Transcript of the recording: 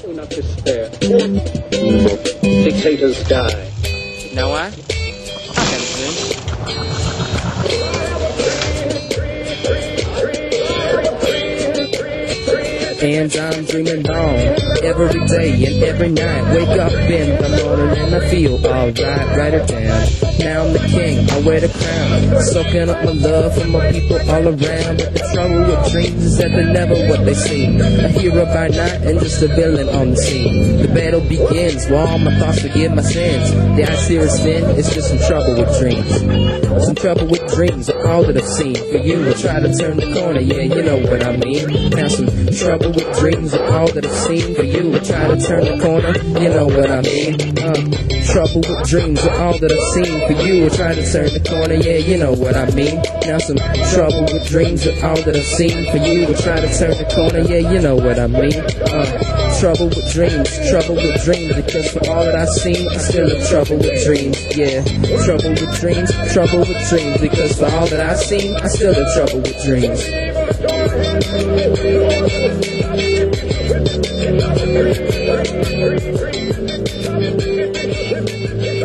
Do not despair. Dictators die. You know why? I can sing. And I'm dreaming on every day and every night. Wake up in the morning and I feel alright. Write it down. Now I'm the king, I wear the crown. Soaking up my love from my people all around. But the trouble with dreams is that they're never what they seem. A hero by night and just a villain on the scene. The battle begins while all my thoughts forgive my sins. The I serious sin it's just some trouble with dreams. Some trouble with dreams are all that I've seen. For you, I try to turn the corner, yeah, you know what I mean. Now some trouble with dreams are all that I've seen. For you, I try to turn the corner, you know what I mean. Uh, trouble with dreams are all that I've seen. For you, I try to turn the corner, yeah, you know what I mean. Now some trouble with dreams are all that I've seen. For you, I try to turn the corner, yeah, you know what I mean. Uh, trouble with dreams, trouble with dreams, because for all that I've seen, I still have trouble with dreams, yeah. Trouble with dreams, trouble with dreams, because for all that I've seen, I still have trouble with dreams. Yeah.